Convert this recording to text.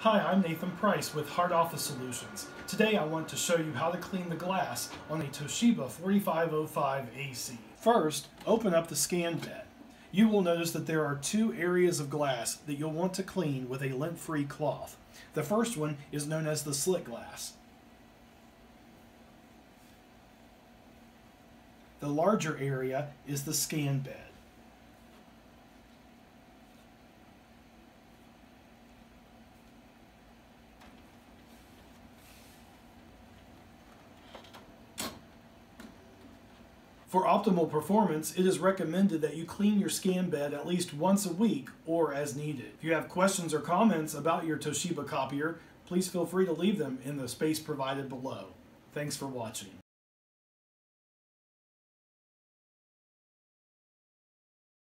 Hi, I'm Nathan Price with Hard Office Solutions. Today I want to show you how to clean the glass on a Toshiba 4505 AC. First, open up the scan bed. You will notice that there are two areas of glass that you'll want to clean with a lint-free cloth. The first one is known as the slit glass. The larger area is the scan bed. For optimal performance, it is recommended that you clean your scan bed at least once a week or as needed. If you have questions or comments about your Toshiba copier, please feel free to leave them in the space provided below. Thanks for watching.